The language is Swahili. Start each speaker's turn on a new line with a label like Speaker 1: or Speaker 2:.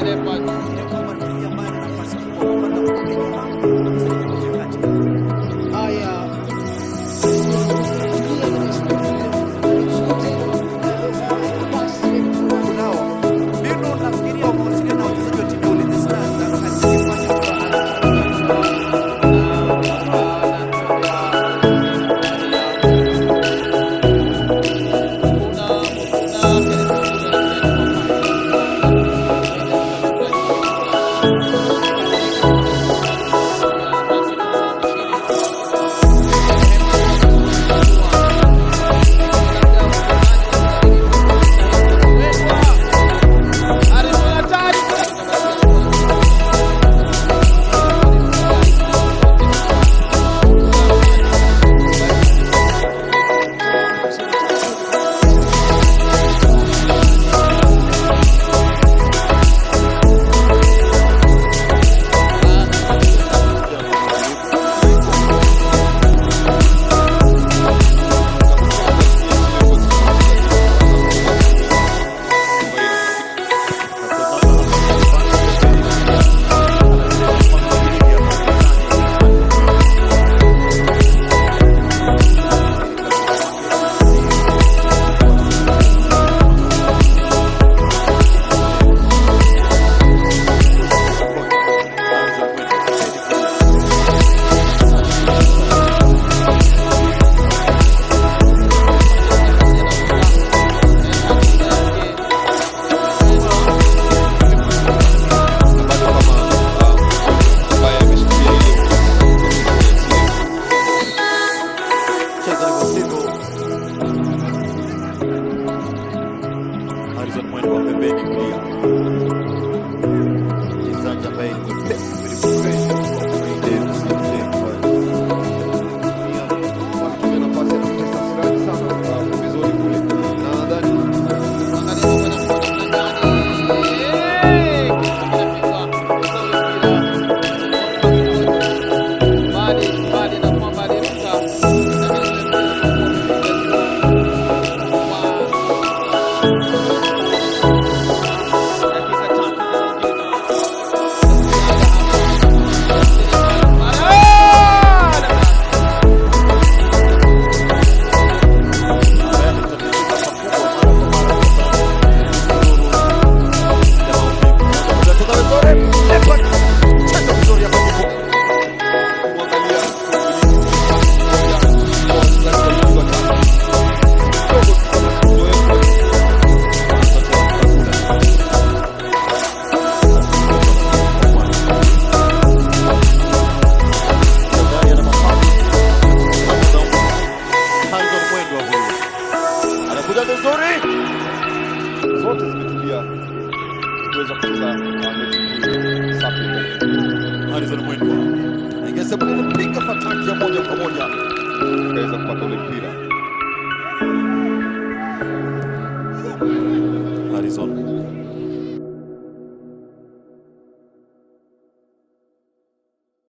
Speaker 1: say that, but.
Speaker 2: Check it out. Anakuja vizuri.
Speaker 1: zote zimetulia kuweza kucheza mechi safi.
Speaker 2: Harrison Mwendo.
Speaker 1: Ingesema nilipiga fataki ya moja kwa moja Kaweza kupata ule mpira.
Speaker 2: Harrison